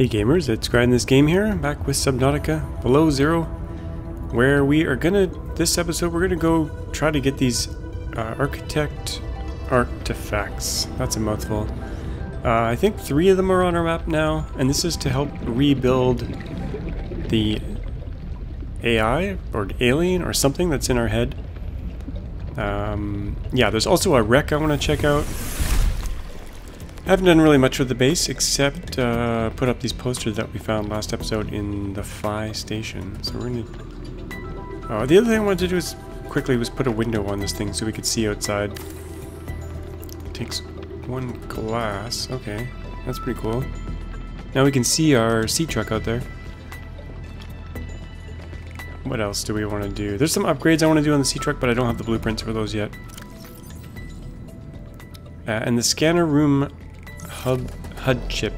Hey gamers, it's Grind This Game here, back with Subnautica Below Zero, where we are gonna, this episode, we're gonna go try to get these uh, architect artifacts. That's a mouthful. Uh, I think three of them are on our map now, and this is to help rebuild the AI, or alien, or something that's in our head. Um, yeah, there's also a wreck I want to check out. I haven't done really much with the base except uh, put up these posters that we found last episode in the Phi station. So we're gonna. Oh, the other thing I wanted to do is quickly was put a window on this thing so we could see outside. It takes one glass. Okay, that's pretty cool. Now we can see our sea truck out there. What else do we want to do? There's some upgrades I want to do on the sea truck, but I don't have the blueprints for those yet. Uh, and the scanner room hub HUD chip.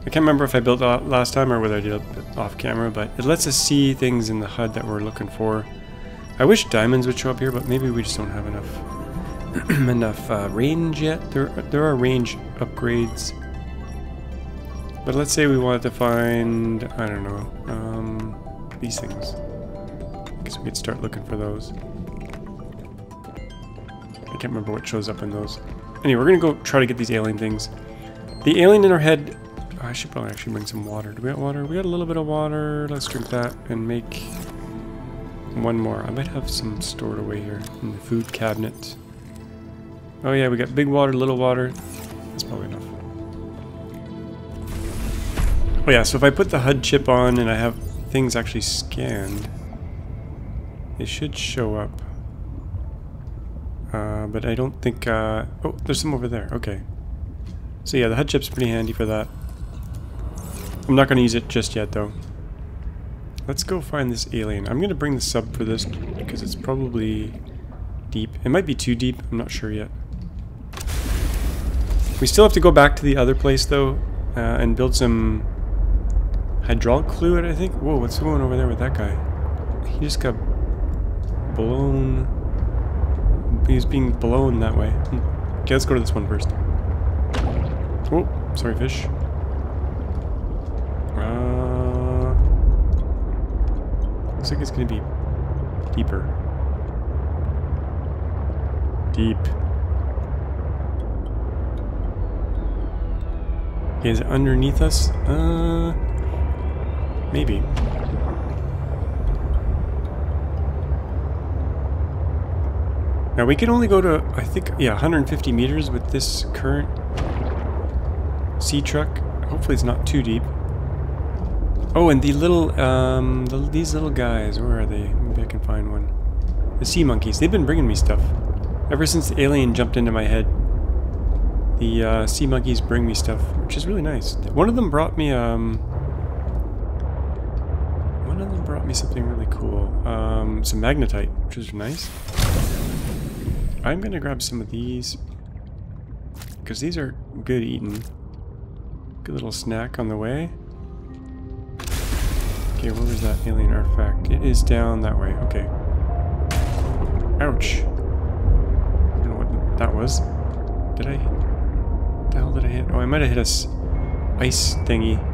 I can't remember if I built it last time or whether I did it off camera, but it lets us see things in the HUD that we're looking for. I wish diamonds would show up here, but maybe we just don't have enough enough uh, range yet. There, there are range upgrades. But let's say we wanted to find, I don't know, um, these things. I guess we could start looking for those. I can't remember what shows up in those. Anyway, we're gonna go try to get these alien things. The alien in our head... Oh, I should probably actually bring some water. Do we got water? We got a little bit of water. Let's drink that and make one more. I might have some stored away here in the food cabinet. Oh yeah, we got big water, little water. That's probably enough. Oh yeah, so if I put the HUD chip on and I have things actually scanned, they should show up. Uh, but I don't think... Uh, oh, there's some over there. Okay. So yeah, the HUD chip's pretty handy for that. I'm not going to use it just yet, though. Let's go find this alien. I'm going to bring the sub for this because it's probably deep. It might be too deep. I'm not sure yet. We still have to go back to the other place, though, uh, and build some hydraulic fluid, I think. Whoa, what's going over there with that guy? He just got blown he's being blown that way. Okay, let's go to this one first. Oh, sorry, fish. Uh, looks like it's gonna be deeper. Deep. Okay, is it underneath us? Uh, maybe. Now we can only go to, I think, yeah, 150 meters with this current sea truck. Hopefully it's not too deep. Oh, and the little, um, the, these little guys, where are they? Maybe I can find one. The sea monkeys, they've been bringing me stuff. Ever since the alien jumped into my head, the uh, sea monkeys bring me stuff, which is really nice. One of them brought me, um, one of them brought me something really cool. Um, some magnetite, which is nice. I'm gonna grab some of these because these are good eating. Good little snack on the way. Okay, where was that alien artifact? It is down that way. Okay. Ouch. I don't know what that was. Did I? The hell did I hit? Oh, I might have hit a ice thingy.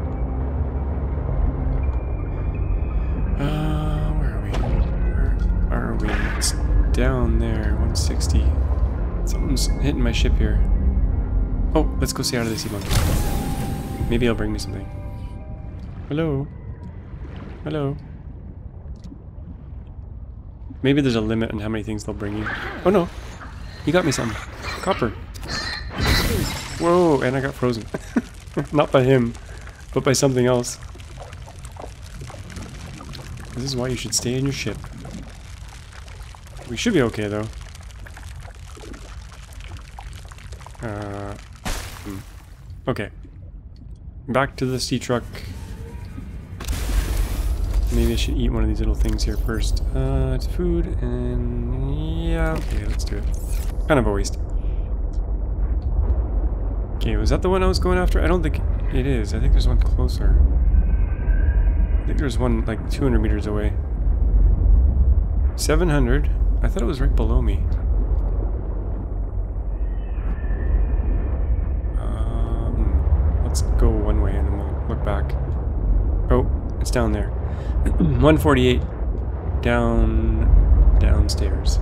160. Something's hitting my ship here. Oh, let's go see out of the sea monkey. Maybe he'll bring me something. Hello? Hello? Maybe there's a limit on how many things they'll bring you. Oh no! He got me some. Copper. Whoa, and I got frozen. Not by him, but by something else. This is why you should stay in your ship. We should be okay, though. Uh, hmm. Okay. Back to the sea truck. Maybe I should eat one of these little things here first. Uh, it's food, and yeah, okay, let's do it. Kind of a waste. Okay, was that the one I was going after? I don't think it is. I think there's one closer. I think there's one like 200 meters away. 700. I thought it was right below me. Um, let's go one way and then we'll look back. Oh, it's down there. 148 down downstairs.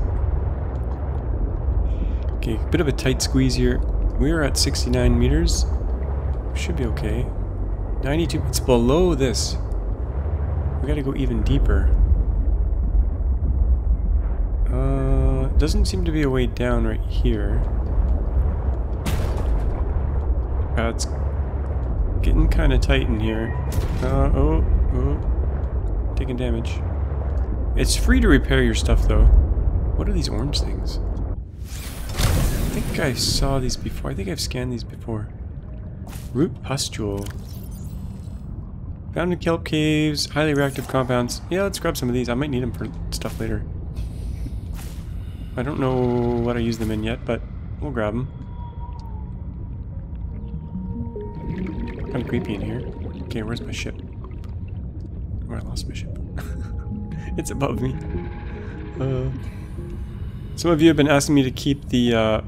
Okay, bit of a tight squeeze here. We are at 69 meters. Should be okay. 92, it's below this. We gotta go even deeper. Uh, doesn't seem to be a way down right here. Uh, it's getting kind of tight in here. Uh, oh, oh, taking damage. It's free to repair your stuff though. What are these orange things? I think I saw these before. I think I've scanned these before. Root pustule. Found in kelp caves, highly reactive compounds. Yeah, let's grab some of these. I might need them for stuff later. I don't know what I use them in yet, but we'll grab them. Kind of creepy in here. Okay, where's my ship? Where I lost my ship. it's above me. Uh, some of you have been asking me to keep the uh,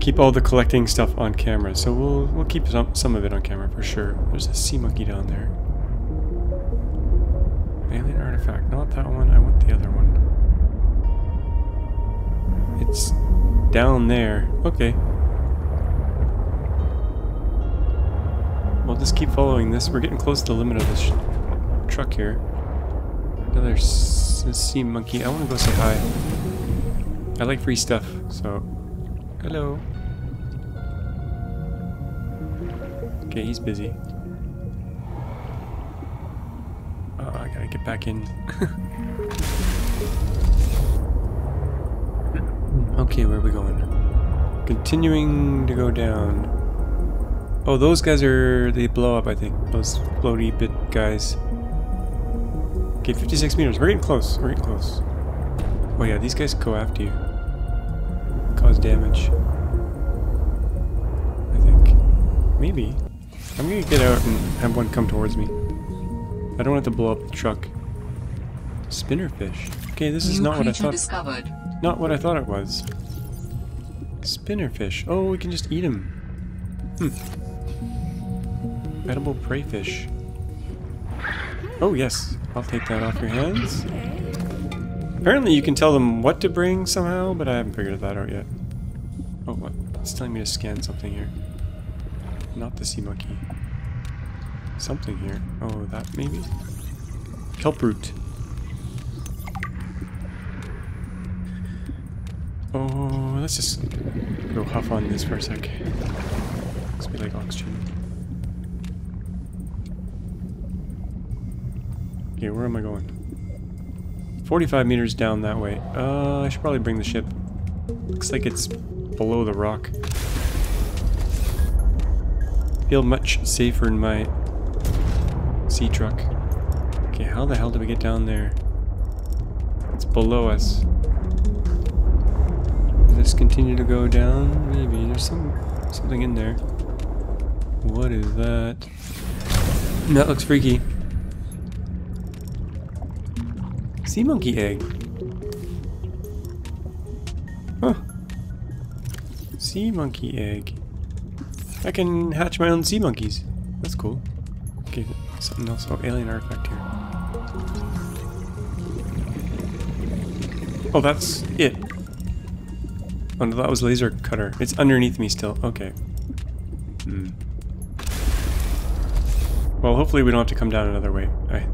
keep all the collecting stuff on camera, so we'll we'll keep some some of it on camera for sure. There's a sea monkey down there. Alien artifact, not that one. I want the other one. It's down there. Okay. We'll just keep following this. We're getting close to the limit of this truck here. Another sea monkey. I want to go say hi. I like free stuff, so... Hello. Okay, he's busy. Uh, I gotta get back in. okay, where are we going? Continuing to go down. Oh, those guys are... they blow up, I think. Those floaty bit guys. Okay, 56 meters. We're getting close. We're getting close. Oh yeah, these guys go after you. Cause damage. I think. Maybe. I'm gonna get out and have one come towards me. I don't want to blow up the truck. Spinnerfish. Okay, this is New not what I thought. Discovered. Not what I thought it was. Spinnerfish. Oh, we can just eat them. Hmm. Edible prey fish. Oh yes, I'll take that off your hands. Apparently you can tell them what to bring somehow, but I haven't figured that out yet. Oh, what? It's telling me to scan something here. Not the sea monkey. Something here. Oh, that maybe? Kelp root. Oh, let's just go huff on this for a sec. Looks be like oxygen. Okay, where am I going? 45 meters down that way. Uh, I should probably bring the ship. Looks like it's below the rock. Feel much safer in my sea truck. Okay, how the hell do we get down there? It's below us. Just continue to go down? Maybe. There's some something in there. What is that? That looks freaky. Sea monkey egg. Huh. Sea monkey egg. I can hatch my own sea monkeys. That's cool. Okay, something else. Oh, alien artifact here. Oh, that's it. Oh no, that was laser cutter. It's underneath me still. Okay. Hmm. Well, hopefully we don't have to come down another way. I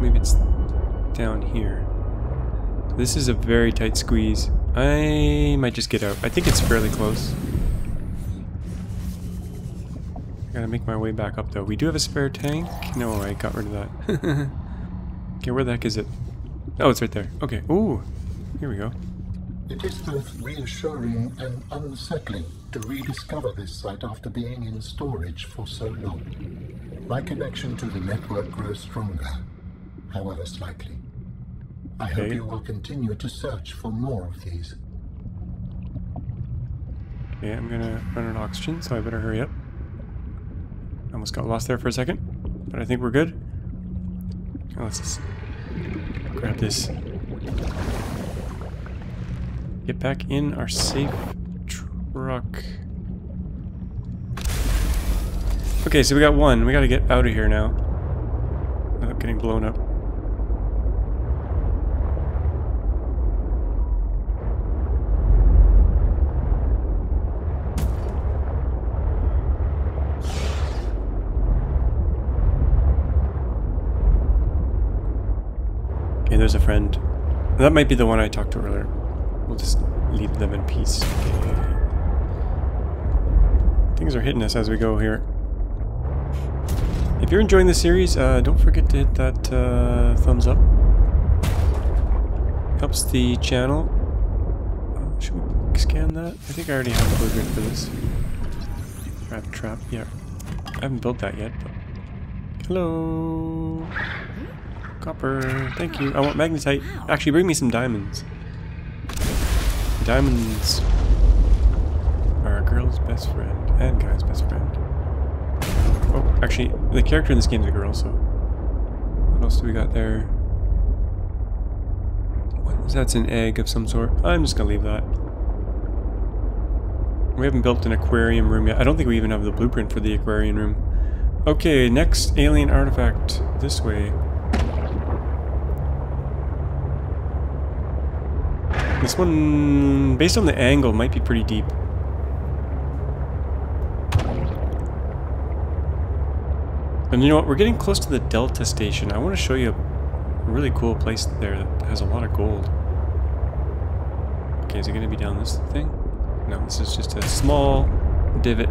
maybe it's down here. This is a very tight squeeze. I might just get out. I think it's fairly close. I gotta make my way back up though. We do have a spare tank. No, I got rid of that. okay, where the heck is it? Oh, it's right there. Okay. Ooh, here we go. It is both reassuring and unsettling to rediscover this site after being in storage for so long. My connection to the network grows stronger however slightly. I hope you will continue to search for more of these. Okay, I'm gonna run out of oxygen, so I better hurry up. I Almost got lost there for a second, but I think we're good. Now let's just grab this. Get back in our safe truck. Okay, so we got one. We gotta get out of here now. Without getting blown up. There's a friend. That might be the one I talked to earlier. We'll just leave them in peace. Okay. Things are hitting us as we go here. If you're enjoying the series, uh, don't forget to hit that uh, thumbs up. Helps the channel. Uh, should we scan that? I think I already have a blueprint for this. Trap, trap, yeah. I haven't built that yet, but... Hello! Copper, thank you. I want magnetite. Actually, bring me some diamonds. Diamonds are a girl's best friend and guy's best friend. Oh, actually, the character in this game is a girl, so... What else do we got there? What, that's an egg of some sort. I'm just gonna leave that. We haven't built an aquarium room yet. I don't think we even have the blueprint for the aquarium room. Okay, next alien artifact. This way. This one, based on the angle, might be pretty deep. And you know what, we're getting close to the Delta Station. I want to show you a really cool place there that has a lot of gold. Okay, is it going to be down this thing? No, this is just a small divot.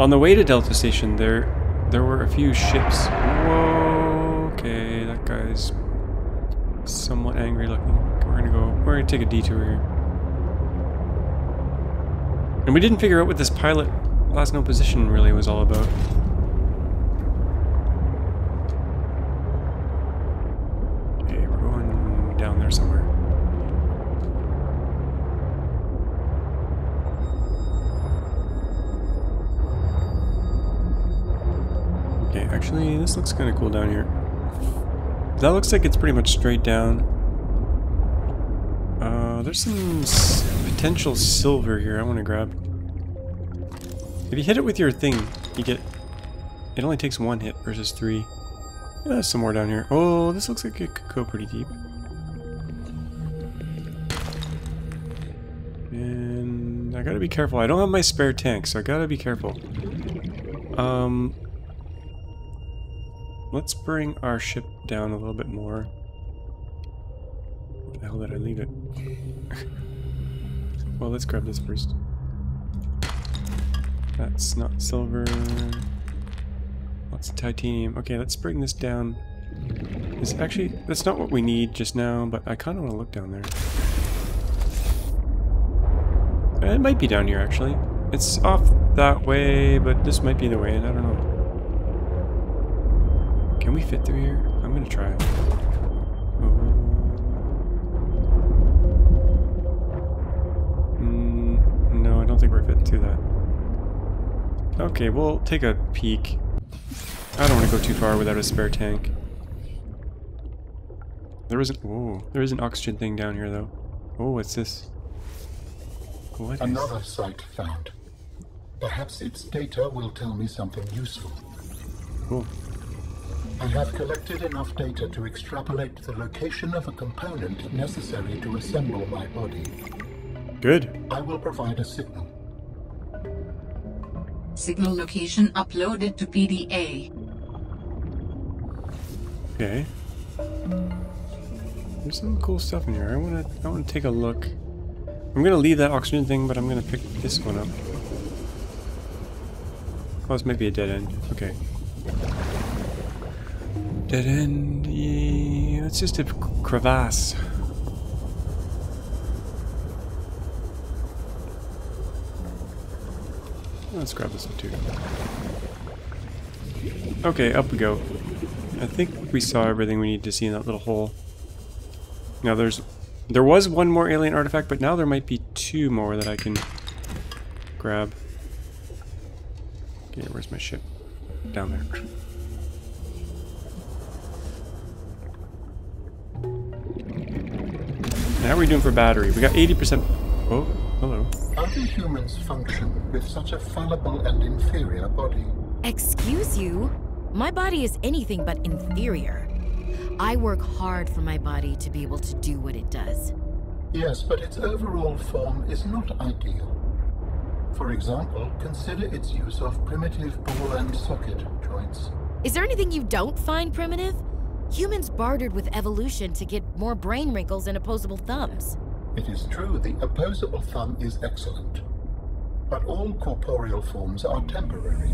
On the way to Delta Station, there there were a few ships. Whoa, okay, that guy's somewhat angry looking. We're gonna go, we're gonna take a detour here. And we didn't figure out what this pilot last no position really was all about. Okay, we're going down there somewhere. Okay, actually, this looks kind of cool down here. That looks like it's pretty much straight down. Uh, there's some potential silver here I want to grab. If you hit it with your thing, you get... It only takes one hit versus three. Yeah, there's some more down here. Oh, this looks like it could go pretty deep. And I gotta be careful. I don't have my spare tank, so I gotta be careful. Um, let's bring our ship down a little bit more. Where the hell did I leave it? well, let's grab this first. That's not silver. Lots of titanium. Okay, let's bring this down. Is actually that's not what we need just now, but I kind of want to look down there. It might be down here actually. It's off that way, but this might be the way, and I don't know. Can we fit through here? I'm gonna try. Oh. Mm, no, I don't think we're fitting through that. Okay, we'll take a peek. I don't want to go too far without a spare tank. There isn't. Whoa, there is an oxygen thing down here though. Oh, what's this? What is? Another site found. Perhaps its data will tell me something useful. Cool. I have collected enough data to extrapolate the location of a component necessary to assemble my body. Good. I will provide a signal. Signal location uploaded to PDA. Okay. There's some cool stuff in here. I wanna I wanna take a look. I'm gonna leave that oxygen thing, but I'm gonna pick this one up. Oh, this might be a dead end. Okay. Dead end. Yeah, it's just a crevasse. Let's grab this one too. Okay, up we go. I think we saw everything we need to see in that little hole. Now there's... There was one more alien artifact, but now there might be two more that I can grab. Okay, where's my ship? Down there. How are we doing for battery? We got 80%. Oh, hello. How do humans function with such a fallible and inferior body? Excuse you? My body is anything but inferior. I work hard for my body to be able to do what it does. Yes, but its overall form is not ideal. For example, consider its use of primitive ball and socket joints. Is there anything you don't find primitive? Humans bartered with evolution to get more brain wrinkles and opposable thumbs. It is true the opposable thumb is excellent. But all corporeal forms are temporary.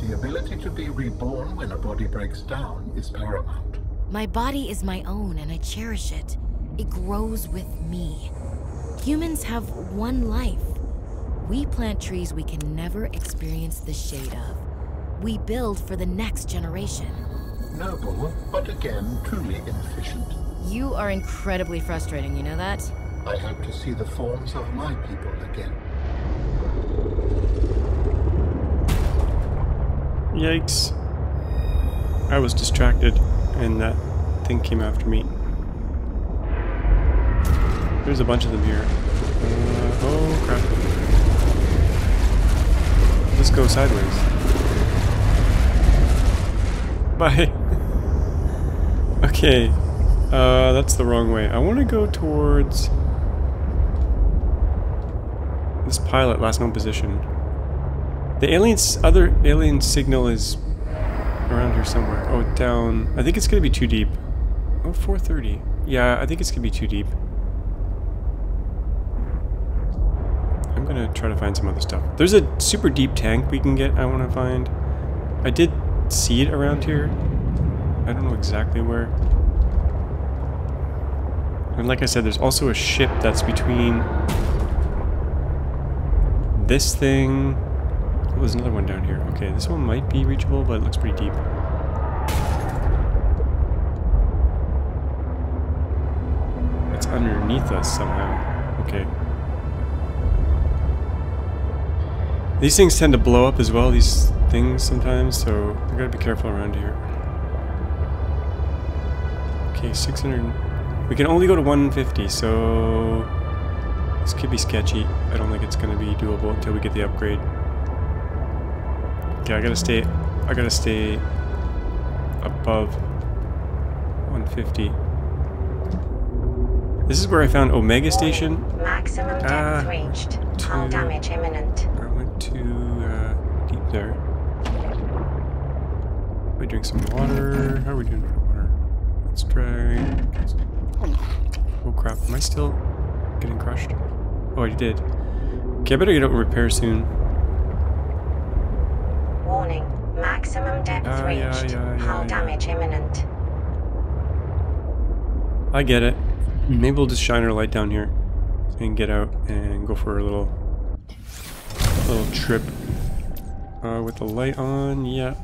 The ability to be reborn when a body breaks down is paramount. My body is my own and I cherish it. It grows with me. Humans have one life. We plant trees we can never experience the shade of. We build for the next generation. Noble, but again truly inefficient. You are incredibly frustrating, you know that? I hope to see the forms of my people again. Yikes. I was distracted and that thing came after me. There's a bunch of them here. Uh, oh crap. Let's go sideways. Bye. okay. Uh, that's the wrong way. I want to go towards this pilot, last known position. The alien's other alien signal is around here somewhere. Oh, down. I think it's gonna be too deep. Oh, 430. Yeah, I think it's gonna be too deep. I'm gonna try to find some other stuff. There's a super deep tank we can get. I want to find. I did see it around here. I don't know exactly where. And like I said, there's also a ship that's between this thing. Oh, there's another one down here. Okay, this one might be reachable, but it looks pretty deep. It's underneath us somehow. Okay. These things tend to blow up as well, these things sometimes, so I gotta be careful around here. Okay, 600. We can only go to 150, so this could be sketchy. I don't think it's gonna be doable until we get the upgrade. Okay, I gotta stay. I gotta stay above 150. This is where I found Omega Station. Maximum depth Ah, reached. Hull damage imminent. I went too uh, deep there. Me drink some water. How are we doing? Let's try. Oh crap! Am I still getting crushed? Oh, I did. Okay, I better get out and repair soon. Warning. Maximum depth Ah, reached. yeah, yeah, Hull yeah. damage imminent. I get it. Maybe we'll just shine our light down here and get out and go for a little little trip uh, with the light on. Yeah,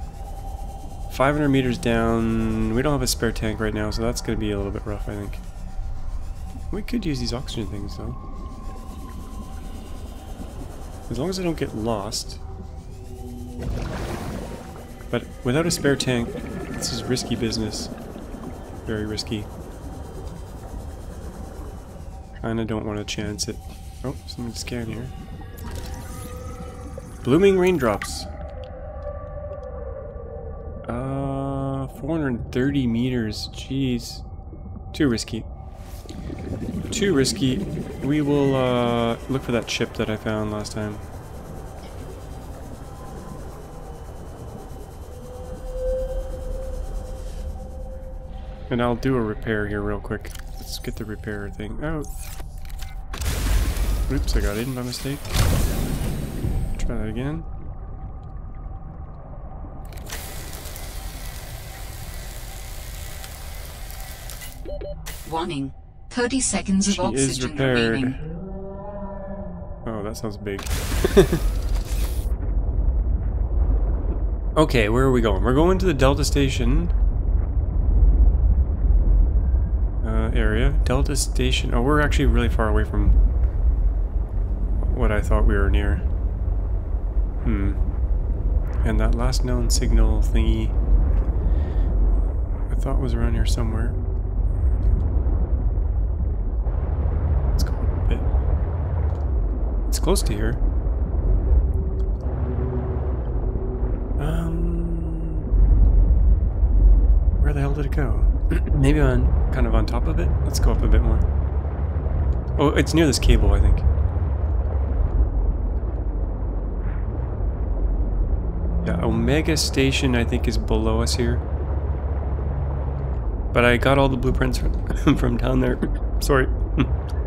500 meters down. We don't have a spare tank right now, so that's going to be a little bit rough, I think. We could use these oxygen things though, as long as I don't get lost. But without a spare tank, this is risky business. Very risky. Kinda don't want to chance it. Oh, something to scan here. Blooming raindrops. Uh, 430 meters. Jeez. Too risky. Too risky. We will, uh, look for that chip that I found last time. And I'll do a repair here real quick. Let's get the repair thing out. Oops, I got in by mistake. Try that again. Warning. 30 seconds of She is oxygen repaired. remaining. Oh, that sounds big. okay, where are we going? We're going to the Delta Station uh, area. Delta Station. Oh, we're actually really far away from what I thought we were near. Hmm. And that last known signal thingy I thought was around here somewhere. Close to here. Um, where the hell did it go? Maybe on kind of on top of it. Let's go up a bit more. Oh, it's near this cable, I think. Yeah, Omega Station, I think, is below us here. But I got all the blueprints from, from down there. Sorry.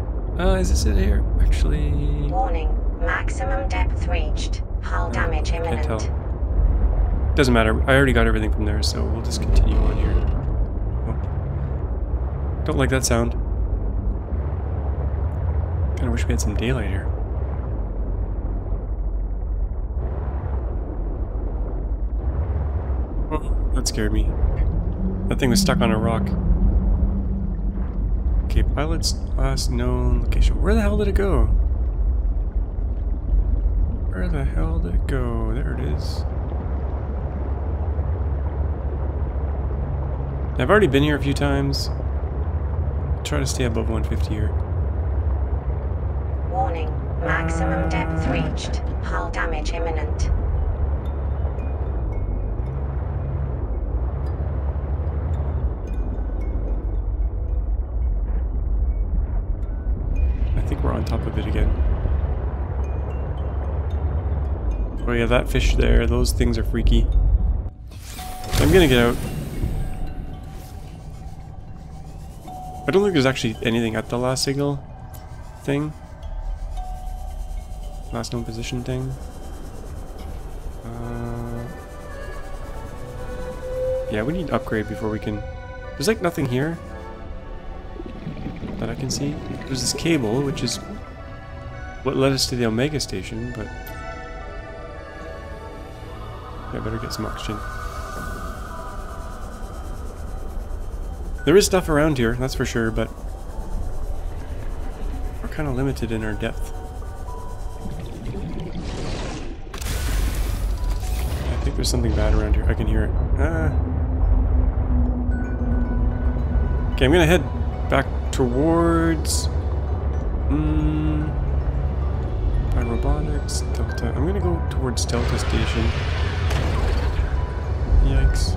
Uh, is this it here? Actually... Warning. Maximum depth reached. Hull damage imminent. Can't tell. Doesn't matter. I already got everything from there, so we'll just continue on here. Oh. Don't like that sound. Kinda wish we had some daylight here. Oh, that scared me. That thing was stuck on a rock. Okay, pilot's last known location. Where the hell did it go? Where the hell did it go? There it is. I've already been here a few times. Try to stay above 150 here. Warning. Maximum depth reached. Hull damage imminent. Top of it again. Oh yeah, that fish there, those things are freaky. I'm gonna get out. I don't think there's actually anything at the last signal thing. Last known position thing. Uh, yeah, we need upgrade before we can... There's like nothing here that I can see. There's this cable, which is what led us to the Omega station, but... I better get some oxygen. There is stuff around here, that's for sure, but... We're kind of limited in our depth. I think there's something bad around here. I can hear it. Ah. Okay, I'm gonna head back towards. Mm, by Delta. I'm gonna go towards Delta Station. Yikes.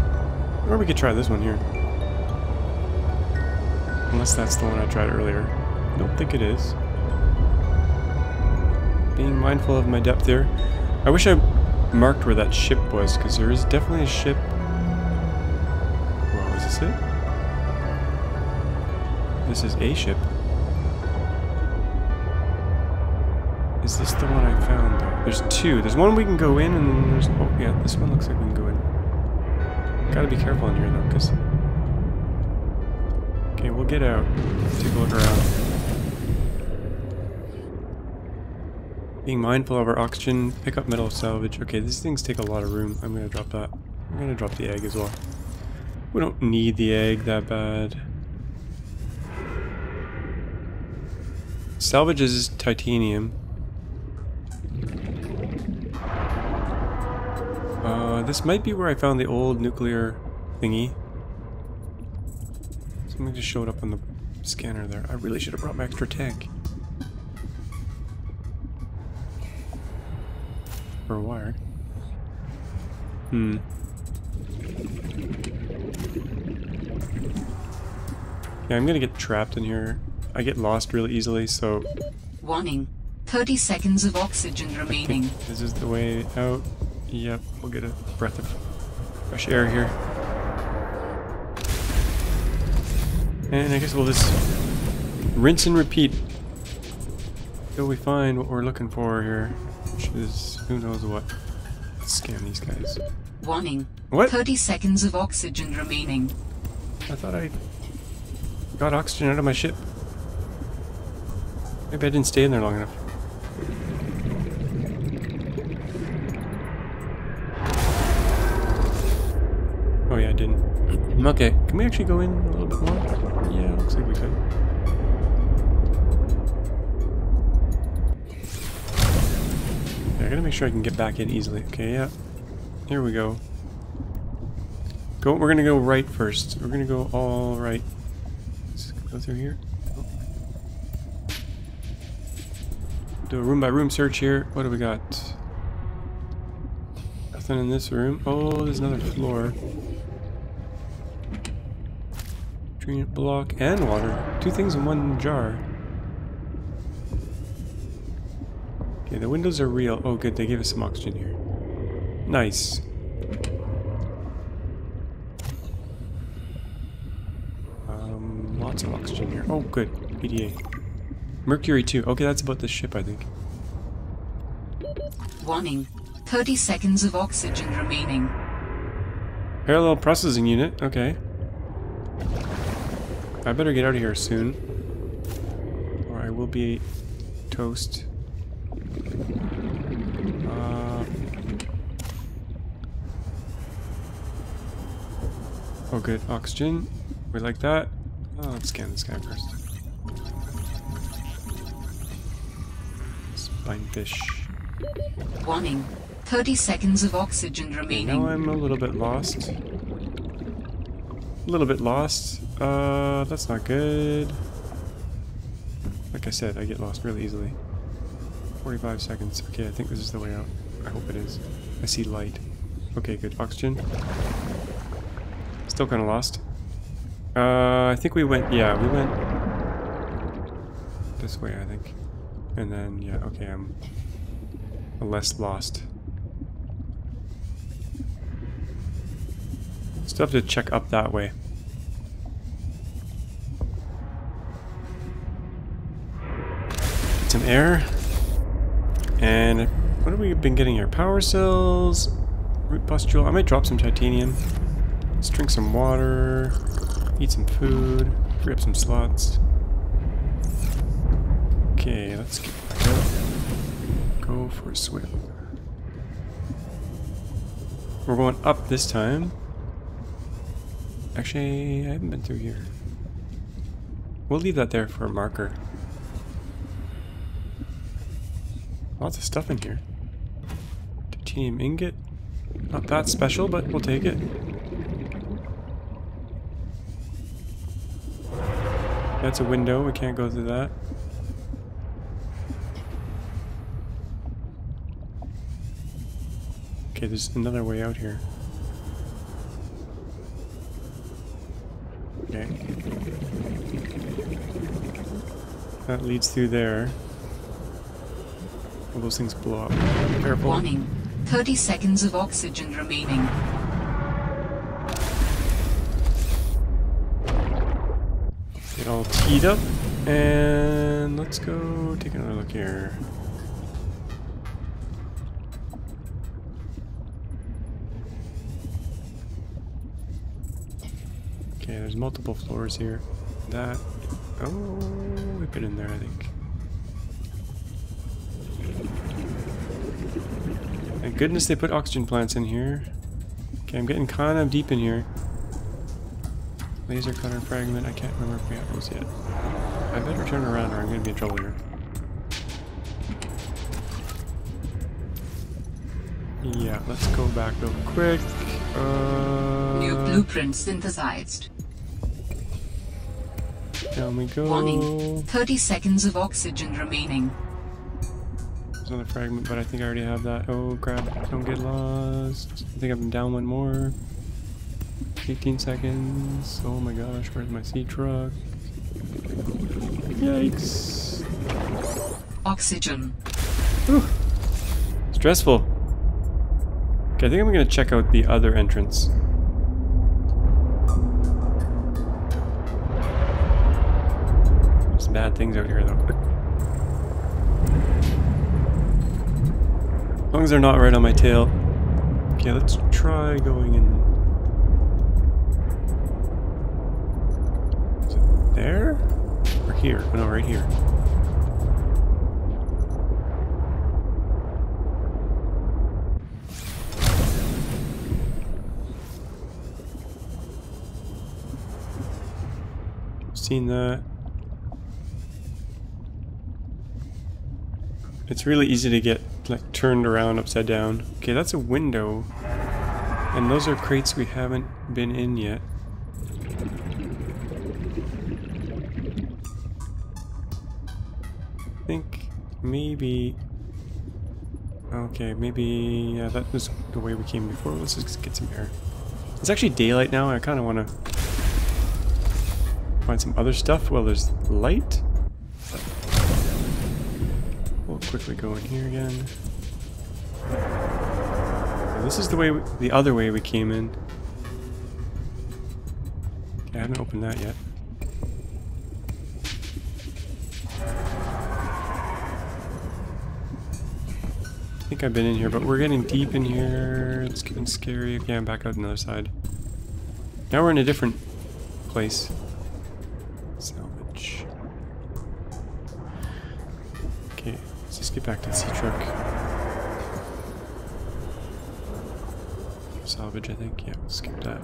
Or we could try this one here. Unless that's the one I tried earlier. Don't think it is. Being mindful of my depth here. I wish I marked where that ship was, because there is definitely a ship. Well, is this it? This is a ship. Is this the one I found though? There's two. There's one we can go in and then there's... Oh yeah, this one looks like we can go in. Gotta be careful in here though, because... Okay, we'll get out. Take a look around. Being mindful of our oxygen, pick up metal salvage. Okay, these things take a lot of room. I'm gonna drop that. I'm gonna drop the egg as well. We don't need the egg that bad. Salvage is titanium. Uh, this might be where I found the old nuclear thingy. Something just showed up on the scanner there. I really should have brought my extra tank. For a wire. Hmm. Yeah, I'm gonna get trapped in here. I get lost really easily, so Warning. 30 seconds of oxygen remaining. this is the way out. Yep, we'll get a breath of fresh air here. And I guess we'll just rinse and repeat till we find what we're looking for here, which is who knows what. Let's scan these guys. Warning. What? 30 seconds of oxygen remaining. I thought I got oxygen out of my ship. Maybe I didn't stay in there long enough. Oh yeah, I didn't. Okay, can we actually go in a little bit more? Yeah, looks like we could. Yeah, I gotta make sure I can get back in easily. Okay, yeah. Here we go. Go. We're gonna go right first. We're gonna go all right. Let's go through here. Do a room by room search here. What do we got? Nothing in this room. Oh, there's another floor. Drain block and water. Two things in one jar. Okay, the windows are real. Oh, good. They gave us some oxygen here. Nice. Um, lots of oxygen here. Oh, good. PDA. Mercury II. Okay, that's about the ship, I think. Warning. 30 seconds of oxygen remaining. Parallel processing unit. Okay. I better get out of here soon. Or I will be toast. Uh, oh, good. Oxygen. We like that. Oh, let's scan this guy first. Spinefish. Warning. 30 seconds of oxygen remaining. Now. I'm a little bit lost. A little bit lost. Uh, that's not good. Like I said, I get lost really easily. 45 seconds. Okay, I think this is the way out. I hope it is. I see light. Okay, good. Oxygen. Still kind of lost. Uh, I think we went, yeah, we went this way, I think. And then, yeah, okay, I'm less lost. Still have to check up that way. Get some air. And what have we been getting here? Power cells, root pustule. I might drop some titanium. Let's drink some water. Eat some food. Free up some slots. Okay, let's get. Go for a swim. We're going up this time. Actually, I haven't been through here. We'll leave that there for a marker. Lots of stuff in here. Titanium ingot. Not that special, but we'll take it. That's a window, we can't go through that. Okay, there's another way out here. Okay. That leads through there. All those things blow up. Careful. Warning. 30 seconds of oxygen remaining. Get all teed up. And let's go take another look here. There's multiple floors here. That. Oh, we've been in there, I think. Thank goodness they put oxygen plants in here. Okay, I'm getting kind of deep in here. Laser cutter fragment. I can't remember if we have those yet. I better turn around or I'm going to be in trouble here. Yeah, let's go back real quick. Uh, New blueprint synthesized. Down we go. Warning. 30 seconds of oxygen remaining. There's another fragment, but I think I already have that. Oh crap, don't get lost. I think I'm down one more. 18 seconds. Oh my gosh, where's my sea truck? Yikes. Oxygen. Stressful. Okay, I think I'm gonna check out the other entrance. Bad things out here though. As long as they're not right on my tail. Okay, let's try going in. There? Or here? Oh, no, right here. Seen that. It's really easy to get like turned around upside down. Okay, that's a window. And those are crates we haven't been in yet. I think maybe... Okay, maybe... Yeah, that was the way we came before. Let's just get some air. It's actually daylight now. I kind of want to find some other stuff while there's light. Quickly go in here again. this is the way, we, the other way we came in. Okay, I haven't opened that yet. I think I've been in here, but we're getting deep in here. It's getting scary. Okay, I'm back out on the other side. Now we're in a different place. Get back to the sea truck. Salvage, I think. Yeah, skip that.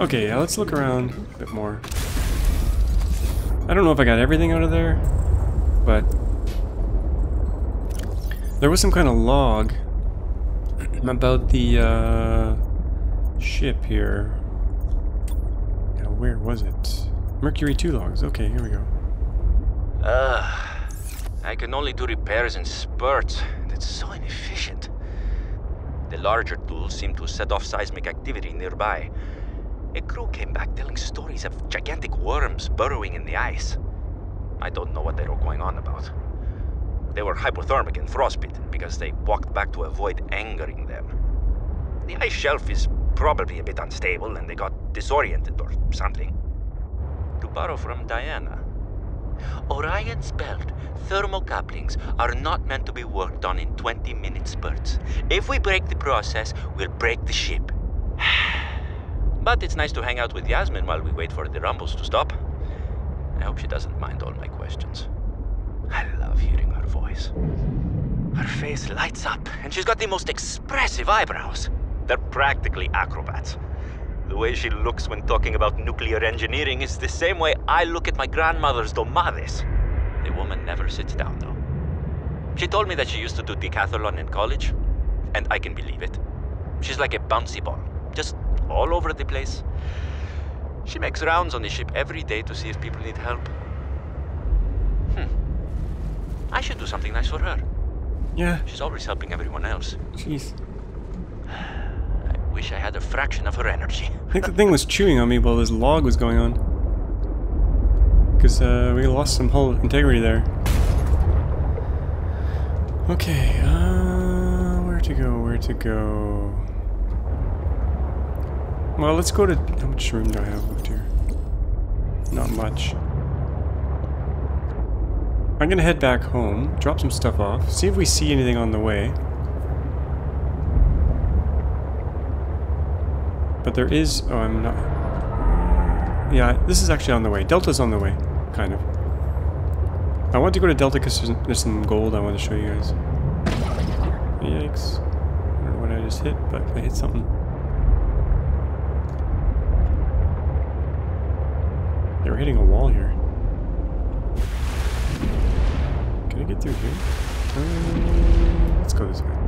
Okay, yeah, let's look around a bit more. I don't know if I got everything out of there, but there was some kind of log about the uh, ship here. Now, where was it? Mercury II logs. Okay, here we go. Ugh. I can only do repairs in spurts, That's so inefficient. The larger tools seem to set off seismic activity nearby. A crew came back telling stories of gigantic worms burrowing in the ice. I don't know what they were going on about. They were hypothermic and frostbitten because they walked back to avoid angering them. The ice shelf is probably a bit unstable and they got disoriented or something. To borrow from Diana, Orion's belt thermocouplings are not meant to be worked on in 20 minute spurts. If we break the process, we'll break the ship. but it's nice to hang out with Yasmin while we wait for the rumbles to stop. I hope she doesn't mind all my questions. I love hearing her voice. Her face lights up, and she's got the most expressive eyebrows. They're practically acrobats. The way she looks when talking about nuclear engineering is the same way I look at my grandmother's domades. The woman never sits down, though. She told me that she used to do decathlon in college, and I can believe it. She's like a bouncy ball, just all over the place. She makes rounds on the ship every day to see if people need help. Hmm. I should do something nice for her. Yeah, She's always helping everyone else. jeez. I wish I had a fraction of her energy. I think the thing was chewing on me while this log was going on. Because uh, we lost some hull integrity there. Okay, uh, where to go, where to go? Well, let's go to... How much room do I have left here? Not much. I'm gonna head back home, drop some stuff off, see if we see anything on the way. But there is... Oh, I'm not... Yeah, this is actually on the way. Delta's on the way, kind of. I want to go to Delta because there's, there's some gold I want to show you guys. Yikes. I don't know what I just hit, but I hit something. They were hitting a wall here. Can I get through here? Uh, let's go this way.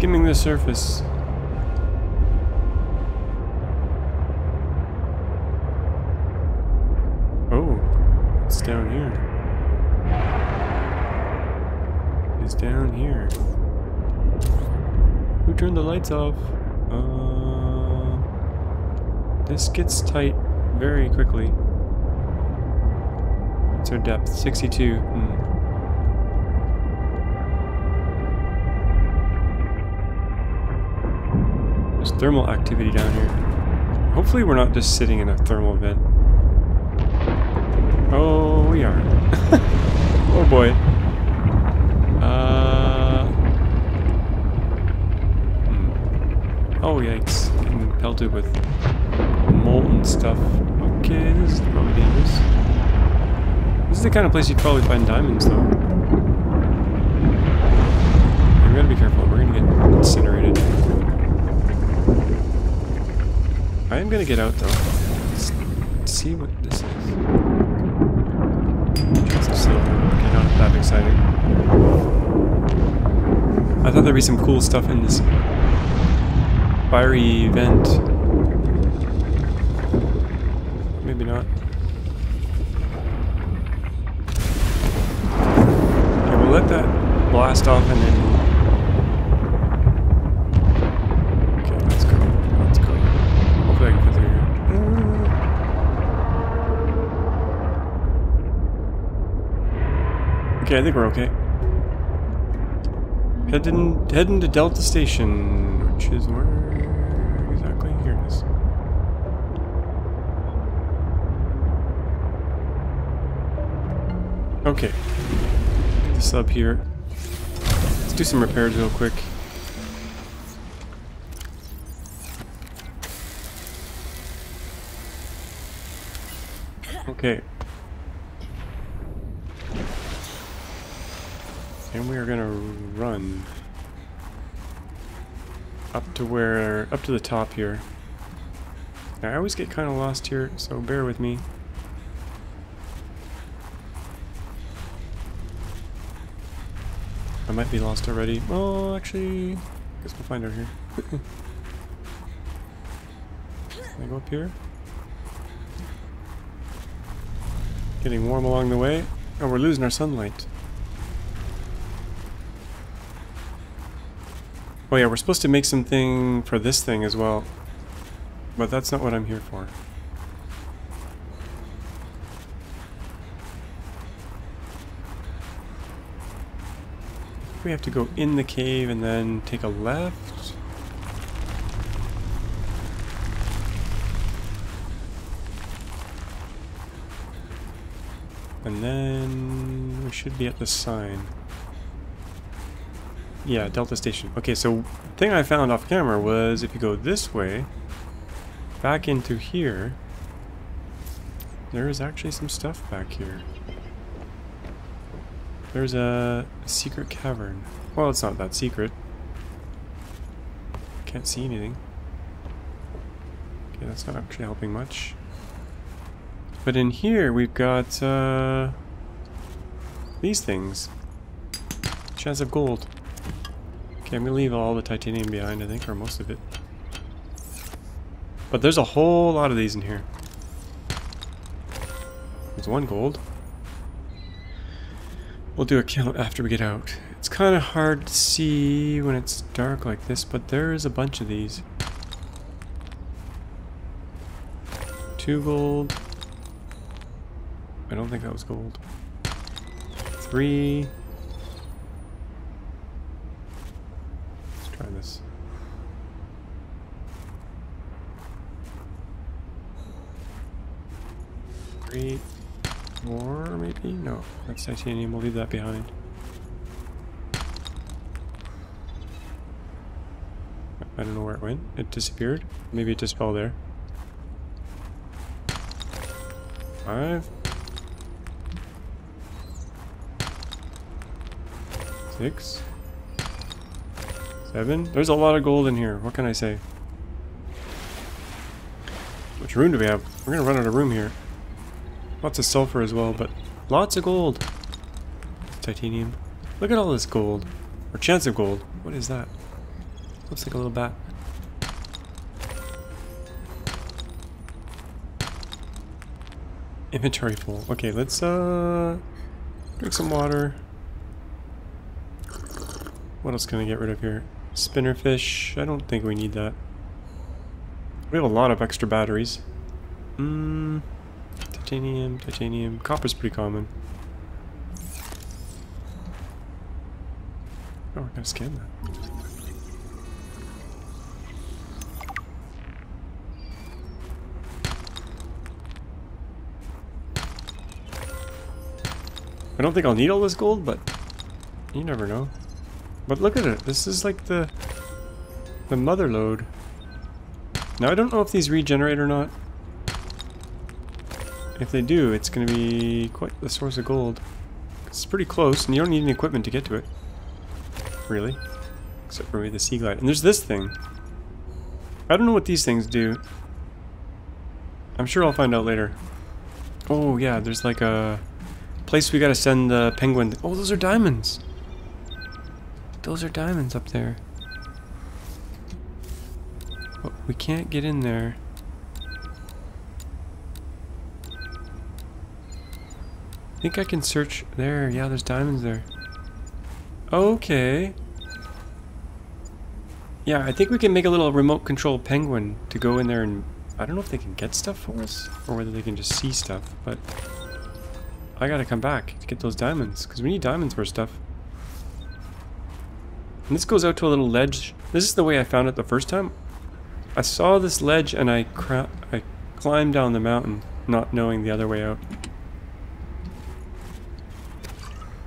Skimming the surface. Oh, it's down here. It's down here. Who turned the lights off? Uh, this gets tight very quickly. What's our depth? 62. Hmm. Thermal activity down here. Hopefully we're not just sitting in a thermal vent. Oh, we are. oh boy. Uh. hmm. Oh yikes! Getting pelted with molten stuff. Okay, this is probably dangerous. This is the kind of place you'd probably find diamonds, though. We gotta be careful. We're gonna get incinerated. I am gonna get out though. Let's see what this is. Okay, not that exciting. I thought there'd be some cool stuff in this. fiery vent. Maybe not. Okay, we'll let that blast off and then. Okay, let's go. Let's go. Hopefully I can fit through here. Okay, I think we're okay. Heading, heading to Delta Station, which is where exactly? Here it is. Okay. Get this up here. Let's do some repairs real quick. Okay. And we are gonna run up to where, up to the top here. I always get kind of lost here, so bear with me. I might be lost already. Oh, actually, I guess we'll find out here. Can I go up here? Getting warm along the way. Oh, we're losing our sunlight. Oh yeah, we're supposed to make something for this thing as well. But that's not what I'm here for. We have to go in the cave and then take a left. And then we should be at the sign. Yeah, Delta Station. Okay, so thing I found off camera was if you go this way, back into here, there is actually some stuff back here. There's a secret cavern. Well, it's not that secret. Can't see anything. Okay, that's not actually helping much. But in here, we've got, uh, these things. Chance of gold. Okay, I'm gonna leave all the titanium behind, I think, or most of it. But there's a whole lot of these in here. There's one gold. We'll do a count after we get out. It's kind of hard to see when it's dark like this, but there is a bunch of these. Two gold. I don't think that was gold. Three. Let's try this. Three. More, maybe? No, that's titanium. We'll leave that behind. I don't know where it went. It disappeared. Maybe it just fell there. Five. Six. Seven. There's a lot of gold in here. What can I say? Which room do we have? We're gonna run out of room here. Lots of sulfur as well, but lots of gold. Titanium. Look at all this gold. Or chance of gold. What is that? Looks like a little bat. Inventory full. Okay, let's uh drink some water. What else can I get rid of here? Spinner fish. I don't think we need that. We have a lot of extra batteries. Mmm. Titanium, titanium. Copper's pretty common. Oh, we're gonna scan that. I don't think I'll need all this gold, but you never know. But look at it. This is like the the mother load. Now I don't know if these regenerate or not. If they do, it's going to be quite the source of gold. It's pretty close, and you don't need any equipment to get to it. Really. Except for maybe the sea glide. And there's this thing. I don't know what these things do. I'm sure I'll find out later. Oh, yeah, there's like a place we gotta send the penguin. Oh, those are diamonds. Those are diamonds up there. Oh, we can't get in there. I think I can search there. Yeah, there's diamonds there. Okay. Yeah, I think we can make a little remote control penguin to go in there and... I don't know if they can get stuff for us, or whether they can just see stuff, but... I gotta come back to get those diamonds, because we need diamonds for stuff. And this goes out to a little ledge. This is the way I found it the first time. I saw this ledge and I, I climbed down the mountain, not knowing the other way out.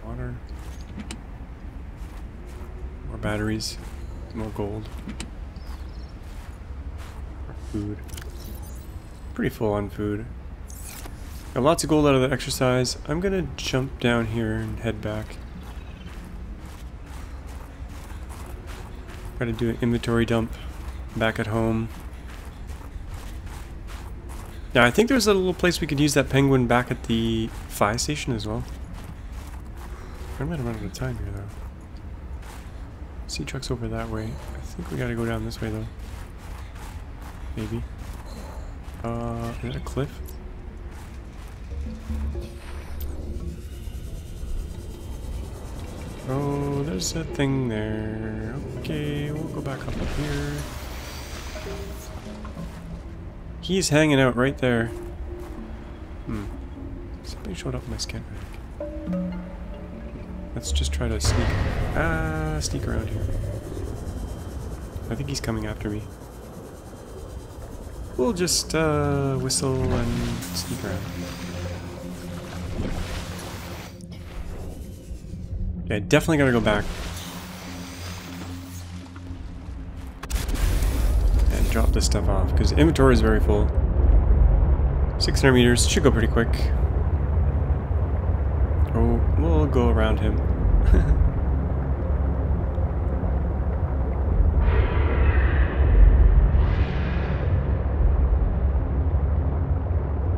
Water. More batteries. More gold. More food. Pretty full on food. Got lots of gold out of the exercise. I'm gonna jump down here and head back. Gotta do an inventory dump back at home. Yeah, I think there's a little place we could use that penguin back at the Phi station as well. I'm gonna run out of time here though. Sea truck's over that way. I think we gotta go down this way though. Maybe. Uh, is that a cliff? Oh, there's a thing there. Okay, we'll go back up here. He's hanging out right there. Hmm. Something showed up in my bag. Let's just try to sneak. Ah, sneak around here. I think he's coming after me. We'll just uh, whistle and sneak around. Yeah, definitely gotta go back. And drop this stuff off, because inventory is very full. 600 meters, should go pretty quick. Oh, we'll go around him.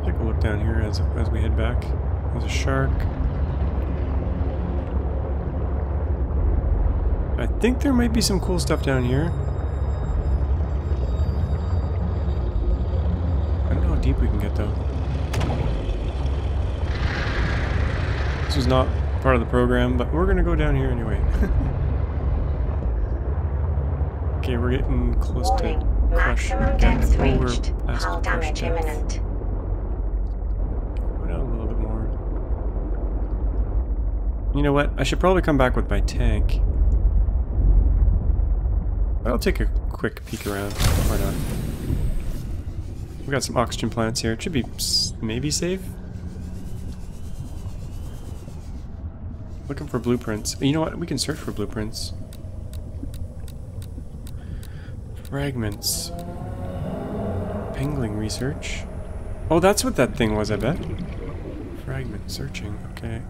Take a look down here as, as we head back. There's a shark. I think there might be some cool stuff down here. I don't know how deep we can get though. This was not part of the program, but we're gonna go down here anyway. okay, we're getting close Warning. to crush. Depth reached. Hull damage imminent. Go down a little bit more. You know what? I should probably come back with my tank. I'll take a quick peek around. Why not? We got some oxygen plants here. It should be maybe safe. Looking for blueprints. You know what? We can search for blueprints. Fragments. Pengling research. Oh, that's what that thing was, I bet. Fragment searching, okay.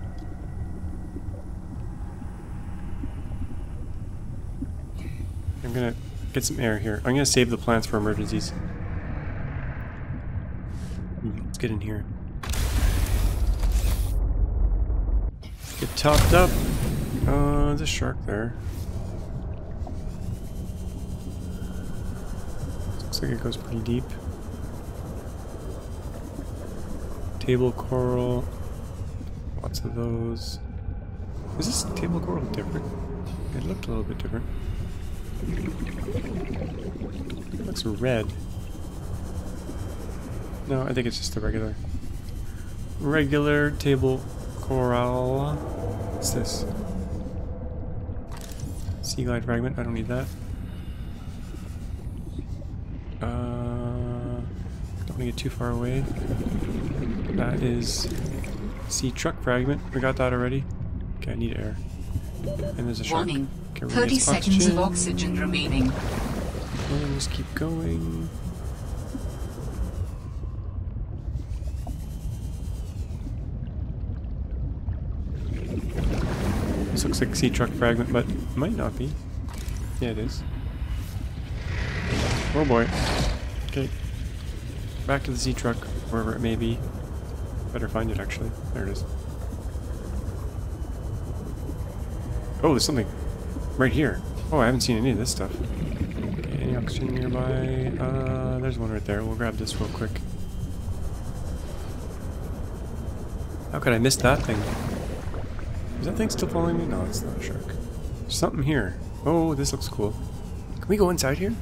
I'm gonna get some air here. I'm gonna save the plants for emergencies. Hmm, Let's get in here. Get topped up. Uh, there's a shark there. Looks like it goes pretty deep. Table coral. Lots of those. Is this table coral different? It looked a little bit different. It looks red. No, I think it's just the regular. Regular table coral. What's this? Sea glide fragment. I don't need that. Uh, don't want to get too far away. That is sea truck fragment. We got that already. Okay, I need air. And there's a shark. Warning. Okay, we're 30 getting seconds of oxygen remaining. Well, just keep going. This looks like a sea truck fragment, but it might not be. Yeah, it is. Oh boy. Okay. Back to the sea truck, wherever it may be. Better find it actually. There it is. Oh, there's something right here. Oh, I haven't seen any of this stuff. Okay, Any oxygen nearby? Uh, there's one right there. We'll grab this real quick. How could I miss that thing? Is that thing still following me? No, it's not a shark. There's something here. Oh, this looks cool. Can we go inside here?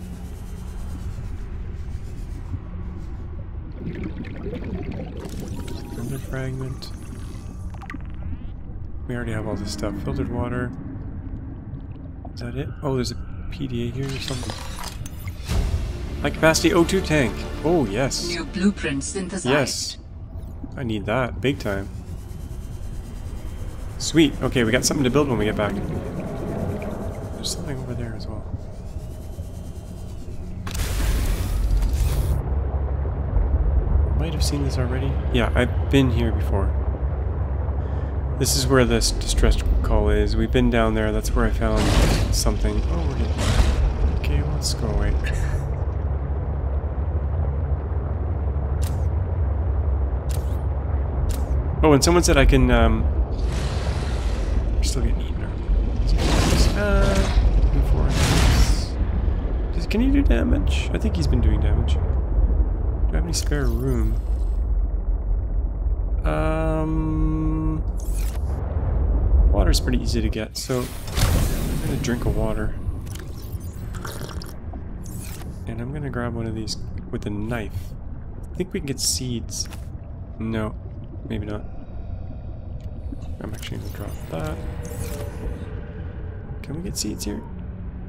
Another fragment. We already have all this stuff. Filtered water. Is that it? Oh, there's a PDA here or something. High capacity O2 tank. Oh, yes. New blueprint synthesized. Yes. I need that. Big time. Sweet. Okay, we got something to build when we get back. There's something over there as well. Might have seen this already. Yeah, I've been here before. This is where this distress call is. We've been down there. That's where I found something. Oh, we're getting... Okay, let's go away. Oh, and someone said I can, um... Still getting eaten. Uh, can he do damage? I think he's been doing damage. Do I have any spare room? Um... Water's pretty easy to get, so I'm gonna drink a water. And I'm gonna grab one of these with a knife. I think we can get seeds. No, maybe not. I'm actually gonna drop that. Can we get seeds here?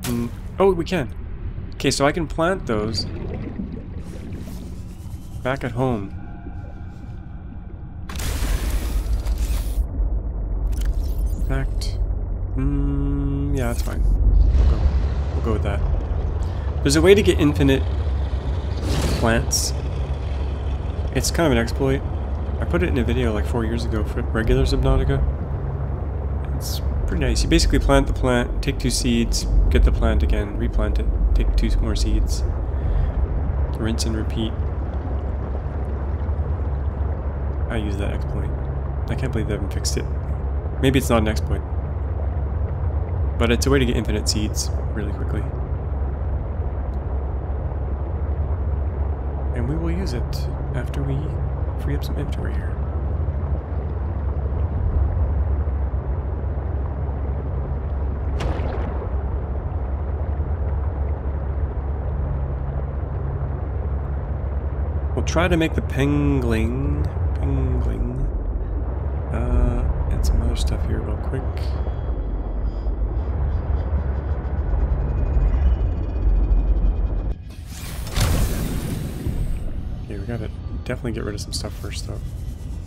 Mm. Oh, we can. Okay, so I can plant those back at home. In fact. Mm, yeah, that's fine. We'll go. We'll go with that. There's a way to get infinite plants. It's kind of an exploit. I put it in a video like four years ago for regular Subnautica. It's pretty nice. You basically plant the plant, take two seeds, get the plant again, replant it, take two more seeds, rinse and repeat. I use that exploit. I can't believe they haven't fixed it. Maybe it's not an exploit. But it's a way to get infinite seeds really quickly. And we will use it after we free up some inventory here. We'll try to make the pingling, pingling, uh, and some other stuff here real quick. Definitely get rid of some stuff first, though.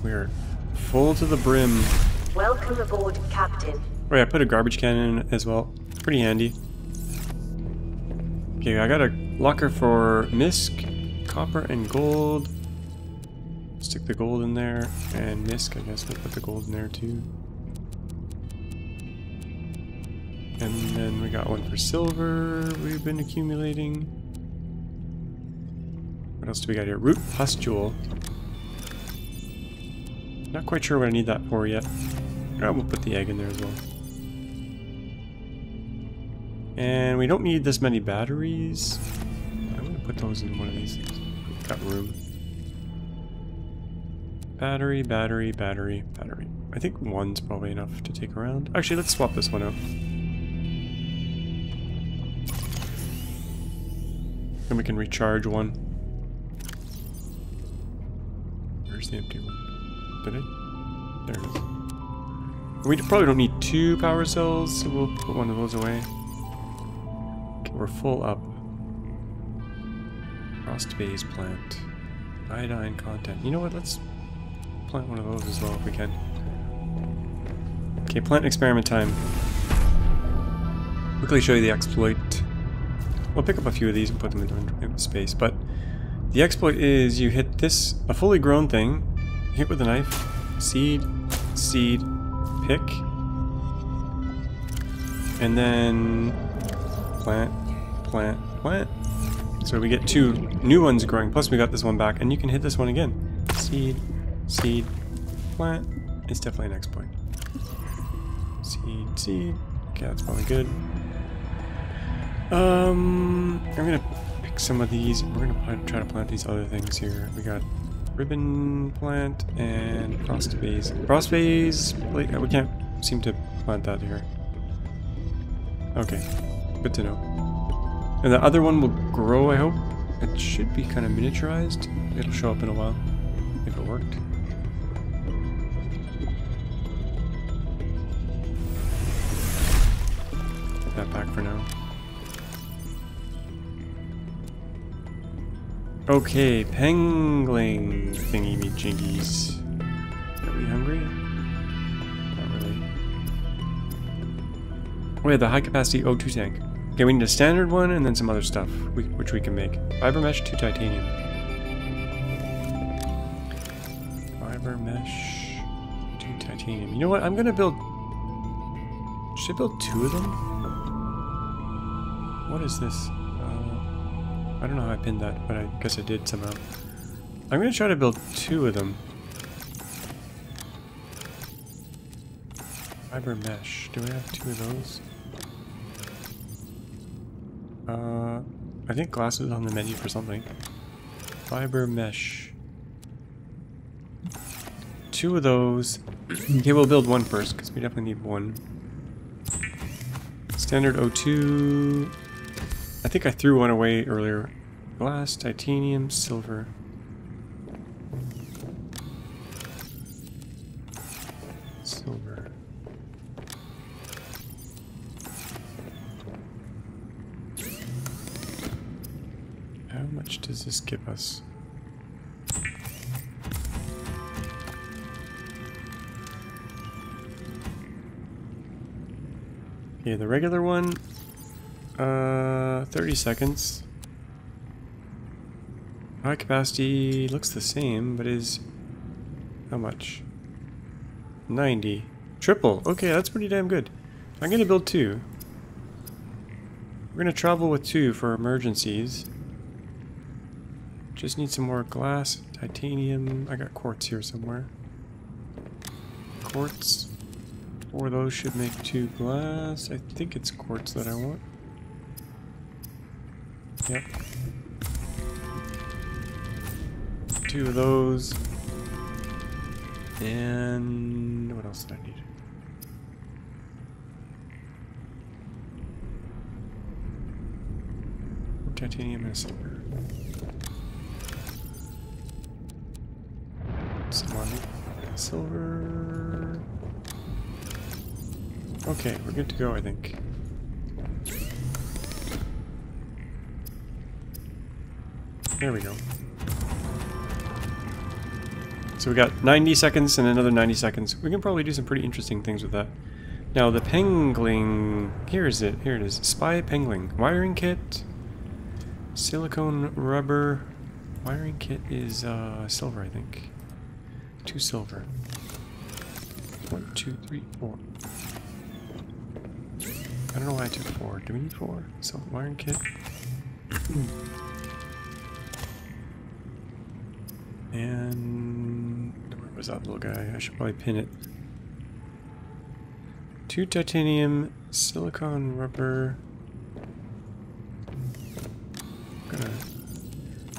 We are full to the brim. Welcome aboard, Captain. Oh yeah, I put a garbage can in as well. Pretty handy. Okay, I got a locker for misc, copper, and gold. Stick the gold in there, and misc, I guess we'll put the gold in there too. And then we got one for silver we've been accumulating. What else do we got here? Root pustule. Not quite sure what I need that for yet. Oh, we'll put the egg in there as well. And we don't need this many batteries. I'm gonna put those in one of these. Got room. Battery, battery, battery, battery. I think one's probably enough to take around. Actually, let's swap this one out. Then we can recharge one. Where's the empty one? Did it? There it is. We probably don't need two power cells, so we'll put one of those away. Okay, we're full up. Frost phase plant. Iodine content. You know what? Let's plant one of those as well if we can. Okay, plant experiment time. Quickly show you the exploit. We'll pick up a few of these and put them into, space, but the exploit is you hit this, a fully grown thing, hit with a knife, seed, seed, pick, and then plant, plant, plant. So we get two new ones growing, plus we got this one back, and you can hit this one again. Seed, seed, plant. It's definitely an exploit. Seed, seed. Okay, that's probably good. Um, I'm gonna some of these. We're gonna plant, try to plant these other things here. We got ribbon plant and vase. Wait, we can't seem to plant that here. Okay, good to know. And the other one will grow. I hope. It should be kind of miniaturized. It'll show up in a while if it worked. That back for now. Okay, pengling thingy me jingies. Are we hungry? Not really. Oh yeah, the high capacity O2 tank. Okay, we need a standard one and then some other stuff, we, which we can make. Fiber mesh to titanium. Fiber mesh to titanium. You know what? I'm gonna build. Should I build two of them? What is this? I don't know how I pinned that, but I guess I did somehow. I'm gonna try to build two of them. Fiber mesh. Do I have two of those? Uh, I think glass is on the menu for something. Fiber mesh. Two of those. okay, we'll build one first, because we definitely need one. Standard O2. I think I threw one away earlier. Glass, titanium, silver. Silver. How much does this give us? Okay, the regular one, uh, 30 seconds. High capacity looks the same, but is how much? 90. Triple. Okay, that's pretty damn good. I'm gonna build two. We're gonna travel with two for emergencies. Just need some more glass, titanium. I got quartz here somewhere. Quartz. Four of those should make two glass. I think it's quartz that I want. Yep. Two of those. And what else did I need? Titanium and silver. Some more silver. Okay, we're good to go, I think. There we go. So we got 90 seconds and another 90 seconds. We can probably do some pretty interesting things with that. Now the pengling, here is it, here it is. Spy pengling. Wiring kit, silicone rubber. Wiring kit is uh, silver, I think. Two silver. One, two, three, four. I don't know why I took four. Do we need four? So wiring kit. And where was that little guy? I should probably pin it. Two titanium, silicon rubber. Gonna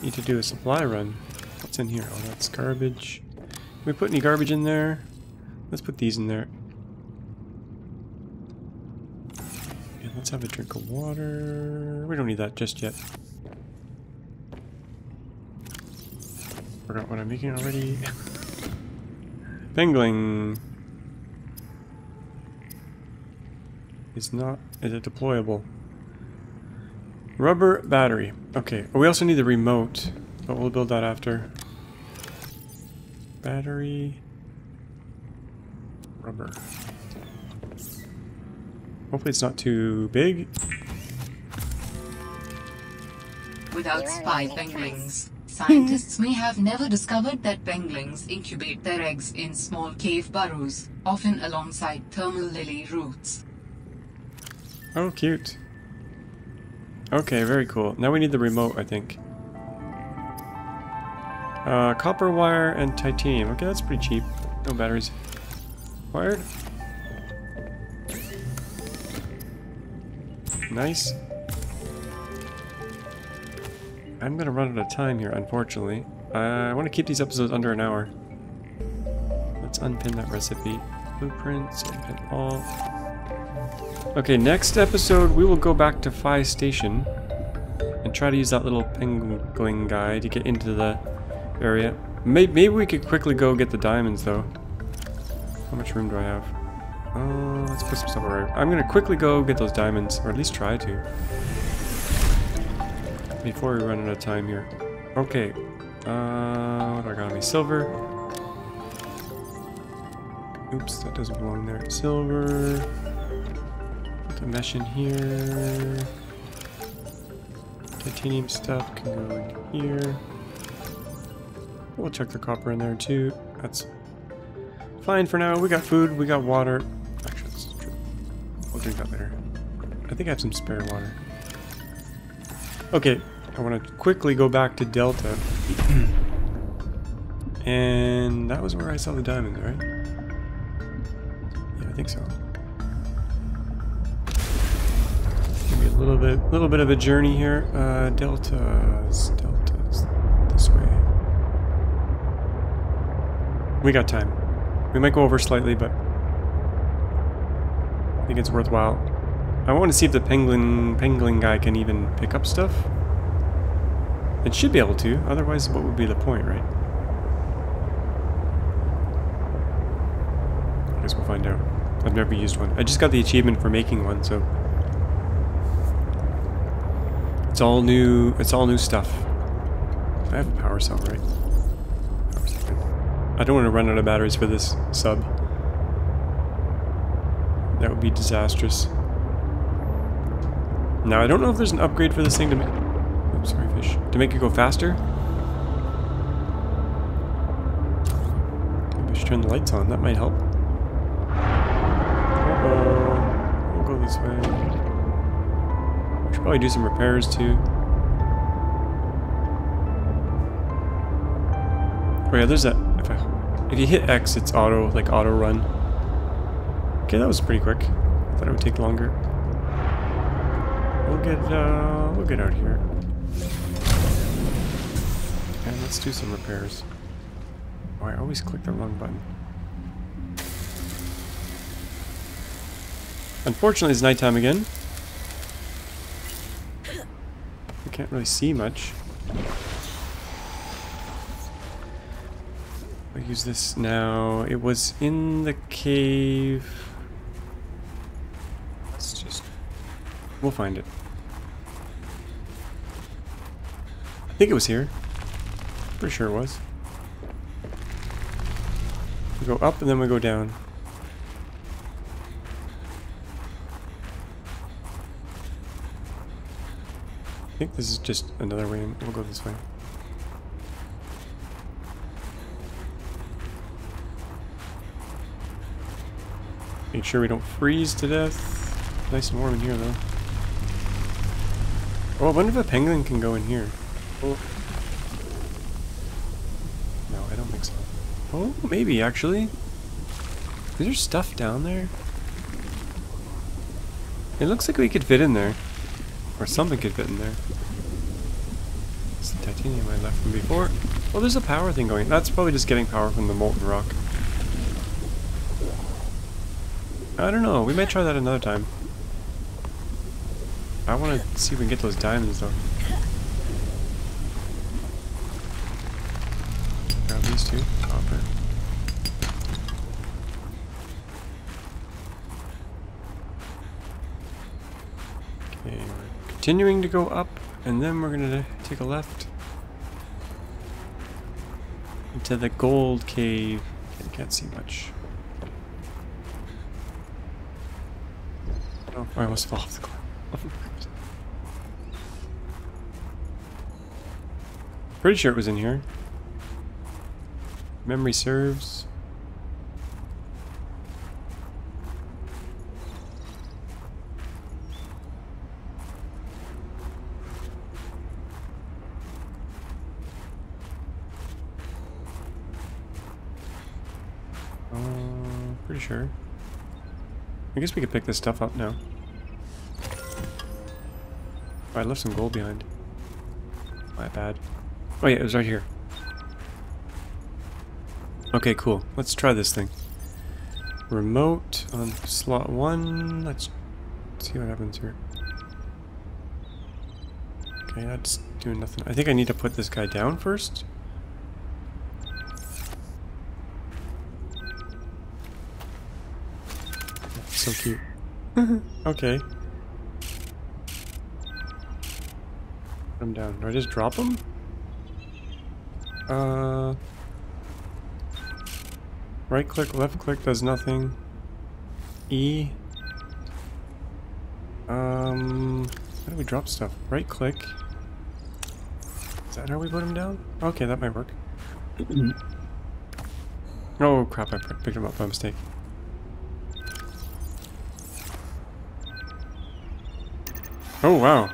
need to do a supply run. What's in here? Oh, that's garbage. Can we put any garbage in there? Let's put these in there. And let's have a drink of water. We don't need that just yet. Forgot what I'm making already. Pengling is not is it deployable? Rubber battery. Okay. We also need the remote, but we'll build that after. Battery. Rubber. Hopefully it's not too big. Without spy penguins, scientists may have never discovered that penguins incubate their eggs in small cave burrows, often alongside thermal lily roots. Oh, cute. Okay, very cool. Now we need the remote, I think. Uh, copper wire and titanium. Okay, that's pretty cheap. No batteries. Wired. Nice. I'm gonna run out of time here, unfortunately. Uh, I want to keep these episodes under an hour. Let's unpin that recipe. Blueprints, unpin all. Okay, next episode we will go back to Phi Station and try to use that little penguin guy to get into the area. Maybe, maybe we could quickly go get the diamonds though. How much room do I have? Uh, let's put some stuff away. I'm gonna quickly go get those diamonds, or at least try to. Before we run out of time here. Okay. Uh, what do I got on me? Silver. Oops, that doesn't belong there. Silver. Put the mesh in here. Titanium stuff can go in here. We'll check the copper in there too. That's fine for now. We got food, we got water. Actually, that's true. We'll drink that later. I think I have some spare water. Okay, I want to quickly go back to Delta. and that was where I saw the diamonds, right? Yeah, I think so. Maybe a little bit, little bit of a journey here. Uh, deltas, deltas, this way. We got time. We might go over slightly, but I think it's worthwhile. I want to see if the penguin penguin guy can even pick up stuff. It should be able to, otherwise what would be the point, right? I guess we'll find out. I've never used one. I just got the achievement for making one, so it's all new it's all new stuff. I have a power cell, right? Power cell. I don't want to run out of batteries for this sub. That would be disastrous. Now, I don't know if there's an upgrade for this thing to make... Oops, sorry, fish. To make it go faster? Maybe I should turn the lights on. That might help. Uh-oh. We'll go this way. We should probably do some repairs, too. Oh yeah, there's that... If, I, if you hit X, it's auto, like auto run. Okay, that was pretty quick. I Thought it would take longer. We'll get, uh, we'll get out here. And let's do some repairs. Oh, I always click the wrong button. Unfortunately, it's nighttime again. I can't really see much. I'll use this now. It was in the cave. Let's just... We'll find it. I think it was here. Pretty sure it was. We go up and then we go down. I think this is just another way. We'll go this way. Make sure we don't freeze to death. Nice and warm in here, though. Oh, I wonder if a penguin can go in here. Oh. No, I don't think so. Oh, maybe, actually. Is there stuff down there? It looks like we could fit in there. Or something could fit in there. It's the titanium I left from before. Oh, there's a power thing going. That's probably just getting power from the molten rock. I don't know. We might try that another time. I want to see if we can get those diamonds, though. Grab these two. Copper. Okay, we're continuing to go up, and then we're gonna take a left into the gold cave. I can't see much. Oh, I almost fell off the cliff. Pretty sure it was in here. Memory serves. Uh, pretty sure. I guess we could pick this stuff up now. Oh, I left some gold behind. My bad. Oh yeah, it was right here. Okay, cool. Let's try this thing. Remote on slot one. Let's see what happens here. Okay, that's doing nothing. I think I need to put this guy down first. So cute. Mm-hmm. okay. Put him down. Do I just drop him? Uh... Right click, left click does nothing. E. Um, how do we drop stuff? Right click. Is that how we put him down? Okay, that might work. oh crap, I picked him up by mistake. Oh wow.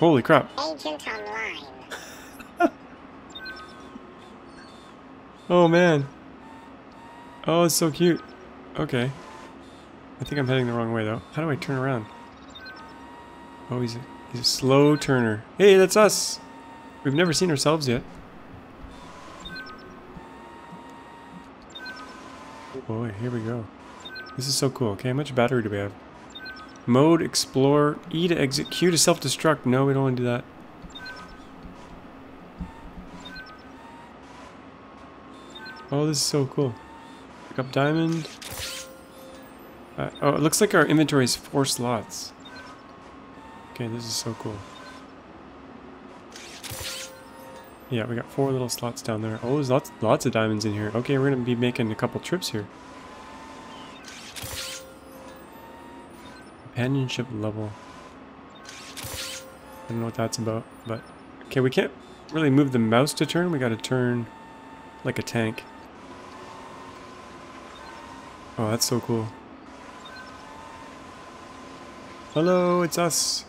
Holy crap. Agent online. Oh man. Oh, it's so cute. Okay. I think I'm heading the wrong way though. How do I turn around? Oh, he's a, he's a slow turner. Hey, that's us! We've never seen ourselves yet. Oh boy, here we go. This is so cool. Okay, how much battery do we have? Mode, explore, E to exit, Q to self-destruct. No, we don't want to do that. Oh, this is so cool. Pick up diamond. Uh, oh, it looks like our inventory is four slots. Okay, this is so cool. Yeah, we got four little slots down there. Oh, there's lots, lots of diamonds in here. Okay, we're gonna be making a couple trips here. Companionship level. I don't know what that's about, but... Okay, we can't really move the mouse to turn. We gotta turn like a tank. Oh, that's so cool. Hello, it's us.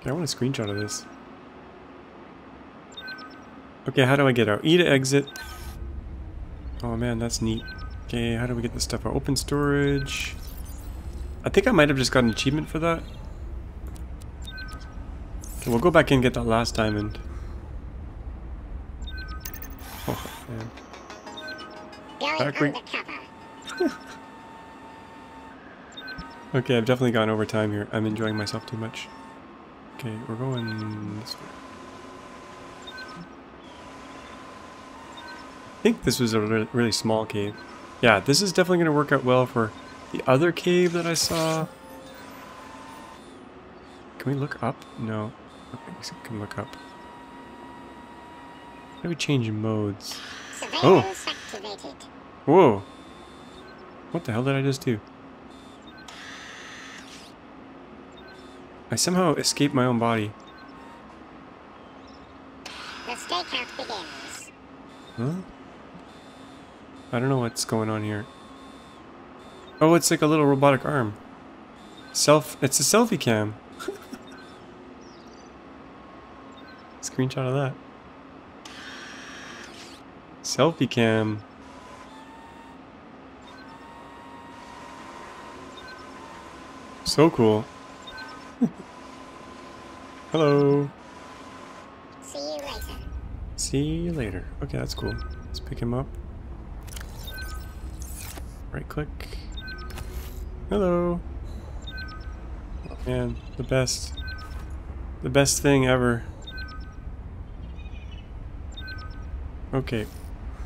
Okay, I want a screenshot of this. Okay, how do I get out? E to exit. Oh man, that's neat. Okay, how do we get this stuff out? Open storage. I think I might have just got an achievement for that. Okay, we'll go back and get that last diamond. Back. Okay, I've definitely gone over time here. I'm enjoying myself too much. Okay, we're going this way. I think this was a re really small cave. Yeah, this is definitely going to work out well for the other cave that I saw. Can we look up? No. Okay, we can look up. How do we change modes? Surveillance oh! activated. Whoa! What the hell did I just do? I somehow escaped my own body. The stakeout begins. Huh? I don't know what's going on here. Oh, it's like a little robotic arm. Self, it's a selfie cam. Screenshot of that. Selfie cam. So cool. Hello. See you later. See you later. Okay, that's cool. Let's pick him up. Right click. Hello. Oh, man, the best. The best thing ever. Okay,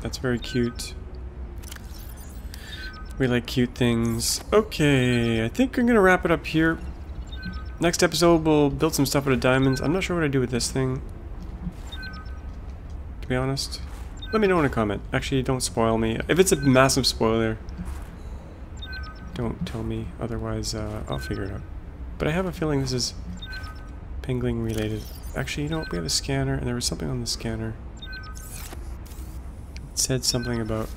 that's very cute. We like cute things. Okay, I think I'm gonna wrap it up here. Next episode, we'll build some stuff out of diamonds. I'm not sure what I do with this thing to be honest. Let me know in a comment. Actually, don't spoil me. If it's a massive spoiler, don't tell me. Otherwise, uh, I'll figure it out. But I have a feeling this is Pengling related. Actually, you know what? We have a scanner, and there was something on the scanner. It said something about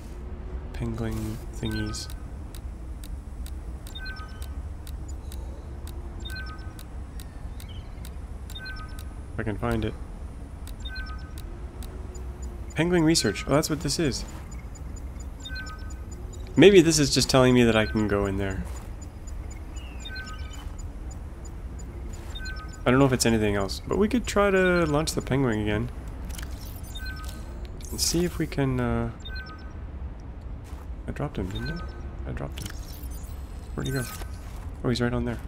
Pengling thingies. If I can find it. Pengling Research. Oh, that's what this is. Maybe this is just telling me that I can go in there. I don't know if it's anything else, but we could try to launch the penguin again. And see if we can, uh... I dropped him, didn't I? I dropped him. Where'd he go? Oh, he's right on there.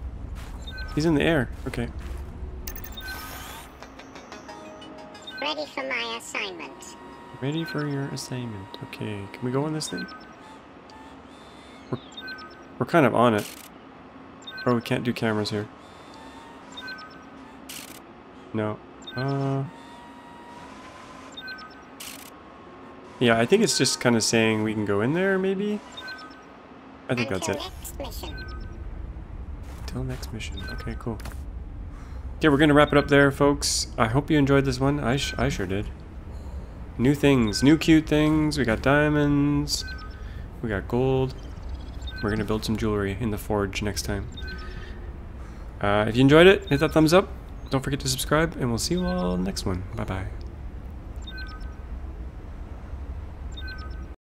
He's in the air. Okay. Ready for my assignment. Ready for your assignment. Okay, can we go on this thing? We're, we're kind of on it. Oh, we can't do cameras here. No. Uh... Yeah, I think it's just kind of saying we can go in there, maybe? I think that's Until it. next mission. Till next mission. Okay, cool. Okay, we're gonna wrap it up there, folks. I hope you enjoyed this one. I, sh I sure did. New things, new cute things. We got diamonds. We got gold. We're gonna build some jewelry in the forge next time. Uh, if you enjoyed it, hit that thumbs up. Don't forget to subscribe, and we'll see you all next one. Bye bye.